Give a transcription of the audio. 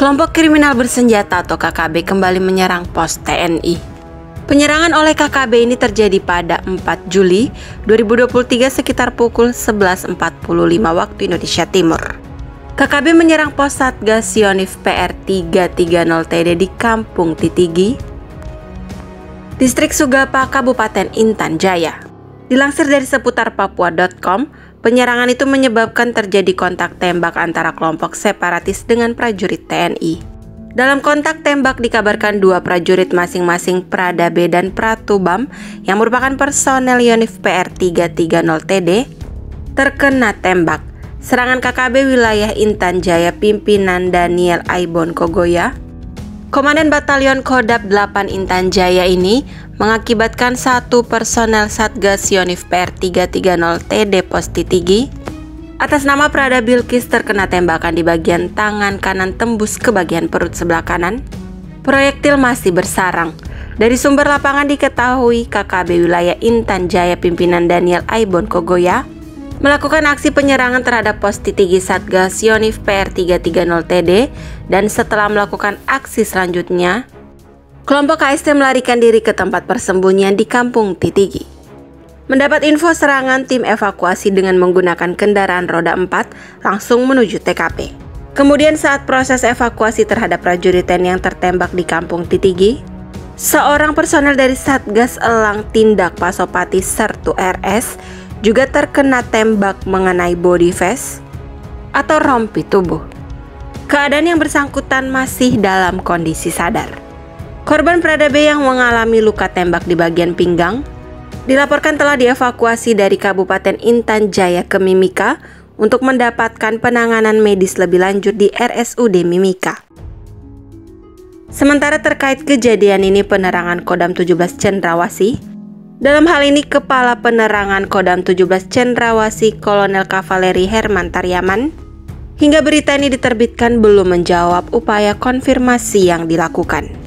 Kelompok kriminal bersenjata atau KKB kembali menyerang pos TNI. Penyerangan oleh KKB ini terjadi pada 4 Juli 2023 sekitar pukul 11.45 waktu Indonesia Timur. KKB menyerang pos Satgas Sionif PR 330TD di Kampung Titigi, Distrik Sugapa, Kabupaten Intan Jaya. Dilansir dari seputar papua.com, Penyerangan itu menyebabkan terjadi kontak tembak antara kelompok separatis dengan prajurit TNI. Dalam kontak tembak dikabarkan dua prajurit masing-masing Prada B dan Pratubam yang merupakan personel Yonif PR 330TD terkena tembak. Serangan KKB wilayah Intan Jaya pimpinan Daniel Aibon Kogoya Komandan Batalion Kodap 8 Intan Jaya ini mengakibatkan satu personel Satgas Yonif PR 330 TD Pos Titigi atas nama Prada Bilkis terkena tembakan di bagian tangan kanan tembus ke bagian perut sebelah kanan. Proyektil masih bersarang. Dari sumber lapangan diketahui KKB wilayah Intan Jaya pimpinan Daniel Aibon Kogoya melakukan aksi penyerangan terhadap pos Titigi Satgas Yonif PR 330TD dan setelah melakukan aksi selanjutnya, kelompok KST melarikan diri ke tempat persembunyian di kampung Titigi. Mendapat info serangan, tim evakuasi dengan menggunakan kendaraan roda 4 langsung menuju TKP. Kemudian saat proses evakuasi terhadap prajurit TNI yang tertembak di kampung Titigi, seorang personel dari Satgas Elang Tindak Pasopati Sertu RS juga terkena tembak mengenai body vest atau rompi tubuh. Keadaan yang bersangkutan masih dalam kondisi sadar. Korban Prada B yang mengalami luka tembak di bagian pinggang dilaporkan telah dievakuasi dari Kabupaten Intan Jaya ke Mimika untuk mendapatkan penanganan medis lebih lanjut di RSUD Mimika. Sementara terkait kejadian ini penerangan Kodam 17 Cendrawasih dalam hal ini Kepala Penerangan Kodam 17 Cendrawasi Kolonel Kavaleri Herman Taryaman hingga berita ini diterbitkan belum menjawab upaya konfirmasi yang dilakukan.